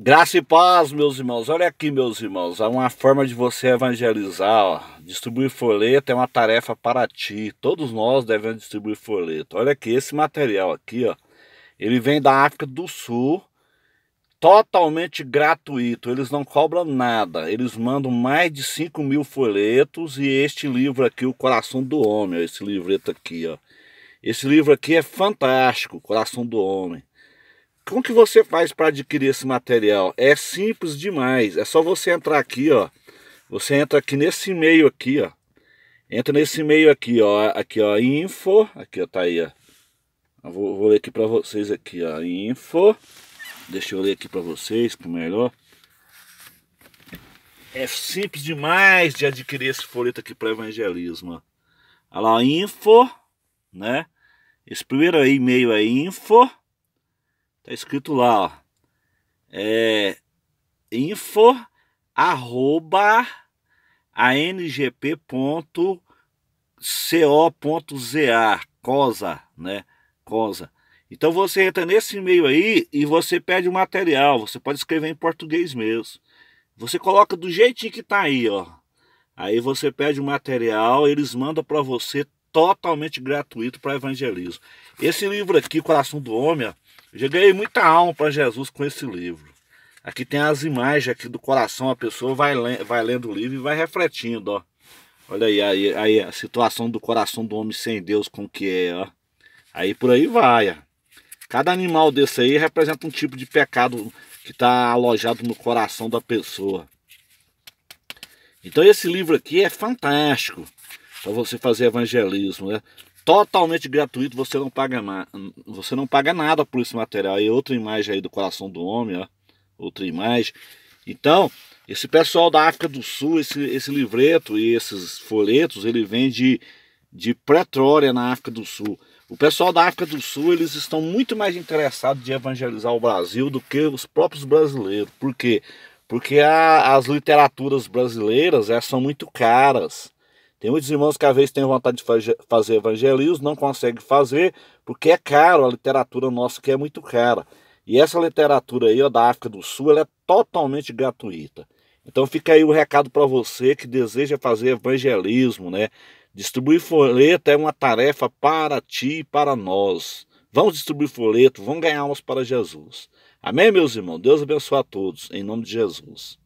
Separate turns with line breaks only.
Graça e paz, meus irmãos. Olha aqui, meus irmãos. Há uma forma de você evangelizar. Ó. Distribuir folheto é uma tarefa para ti. Todos nós devemos distribuir folheto. Olha aqui, esse material aqui, ó. Ele vem da África do Sul. Totalmente gratuito. Eles não cobram nada. Eles mandam mais de 5 mil folhetos. E este livro aqui, O Coração do Homem. Ó, esse livreto aqui, ó. Esse livro aqui é fantástico. Coração do Homem. Como que você faz para adquirir esse material? É simples demais. É só você entrar aqui, ó. Você entra aqui nesse e-mail aqui, ó. Entra nesse e-mail aqui, ó. Aqui, ó. Info. Aqui, ó. Tá aí, ó. Vou, vou ler aqui para vocês aqui, ó. Info. Deixa eu ler aqui para vocês, que melhor. É simples demais de adquirir esse folheto aqui para evangelismo. Olha lá, info, né? Esse primeiro e-mail é info Tá escrito lá, ó. É info arroba angp.co.za cosa, né? Cosa. Então você entra nesse e-mail aí e você pede o material. Você pode escrever em português mesmo. Você coloca do jeitinho que tá aí, ó. Aí você pede o material, eles mandam para você totalmente gratuito para evangelismo. Esse livro aqui, Coração do Homem, ó, já ganhei muita alma para Jesus com esse livro. Aqui tem as imagens aqui do coração, a pessoa vai, vai lendo o livro e vai refletindo, ó. Olha aí, aí, aí a situação do coração do homem sem Deus, como que é, ó. Aí por aí vai, ó. Cada animal desse aí representa um tipo de pecado que está alojado no coração da pessoa. Então esse livro aqui é fantástico para você fazer evangelismo, né? Totalmente gratuito, você não paga você não paga nada por esse material. Aí outra imagem aí do coração do homem, ó, outra imagem. Então, esse pessoal da África do Sul, esse, esse livreto e esses folhetos, ele vem de, de Pretória, na África do Sul. O pessoal da África do Sul, eles estão muito mais interessados de evangelizar o Brasil do que os próprios brasileiros. Por quê? Porque a, as literaturas brasileiras são muito caras. Tem muitos irmãos que às vezes têm vontade de fazer evangelismo, não conseguem fazer, porque é caro, a literatura nossa que é muito cara. E essa literatura aí ó, da África do Sul ela é totalmente gratuita. Então fica aí o recado para você que deseja fazer evangelismo, né? Distribuir folheto é uma tarefa para ti e para nós. Vamos distribuir folheto, vamos ganhar almas para Jesus. Amém, meus irmãos? Deus abençoe a todos, em nome de Jesus.